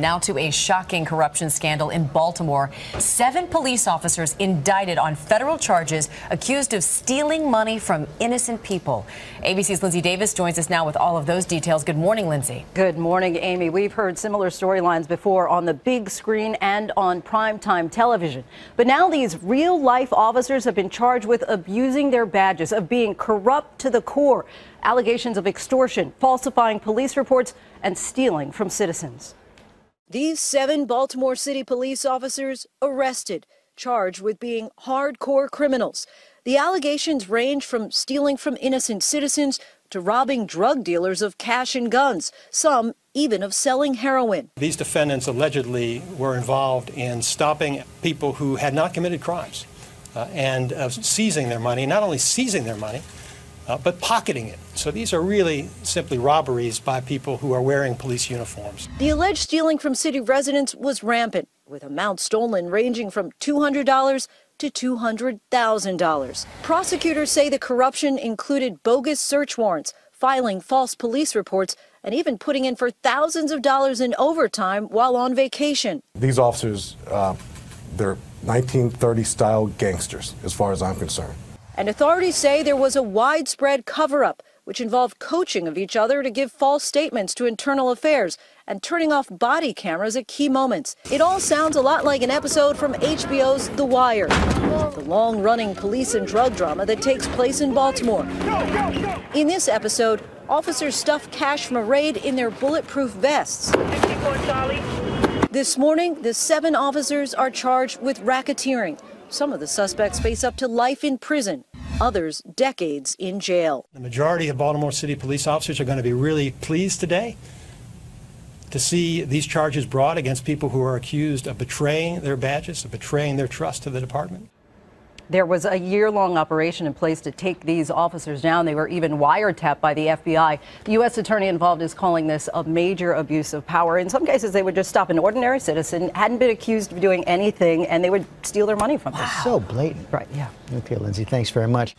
Now to a shocking corruption scandal in Baltimore. Seven police officers indicted on federal charges accused of stealing money from innocent people. ABC's Linsey Davis joins us now with all of those details. Good morning, Linsey. Good morning, Amy. We've heard similar storylines before on the big screen and on primetime television. But now these real life officers have been charged with abusing their badges, of being corrupt to the core, allegations of extortion, falsifying police reports, and stealing from citizens. These seven Baltimore City police officers arrested, charged with being hardcore criminals. The allegations range from stealing from innocent citizens to robbing drug dealers of cash and guns, some even of selling heroin. These defendants allegedly were involved in stopping people who had not committed crimes uh, and uh, seizing their money, not only seizing their money, uh, but pocketing it. So these are really simply robberies by people who are wearing police uniforms. The alleged stealing from city residents was rampant, with amounts stolen ranging from $200 to $200,000. Prosecutors say the corruption included bogus search warrants, filing false police reports, and even putting in for thousands of dollars in overtime while on vacation. These officers, uh, they're 1930 style gangsters, as far as I'm concerned. And authorities say there was a widespread cover up, which involved coaching of each other to give false statements to internal affairs and turning off body cameras at key moments. It all sounds a lot like an episode from HBO's The Wire, the long running police and drug drama that takes place in Baltimore. In this episode, officers stuff cash from a raid in their bulletproof vests. This morning, the seven officers are charged with racketeering. Some of the suspects face up to life in prison, others decades in jail. The majority of Baltimore City police officers are going to be really pleased today to see these charges brought against people who are accused of betraying their badges, of betraying their trust to the department. There was a year long operation in place to take these officers down. They were even wiretapped by the FBI. The U.S. attorney involved is calling this a major abuse of power. In some cases, they would just stop an ordinary citizen, hadn't been accused of doing anything, and they would steal their money from them. Wow. So blatant. Right, yeah. Okay, Linsey, thanks very much.